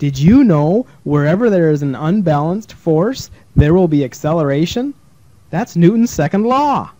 Did you know wherever there is an unbalanced force there will be acceleration? That's Newton's second law.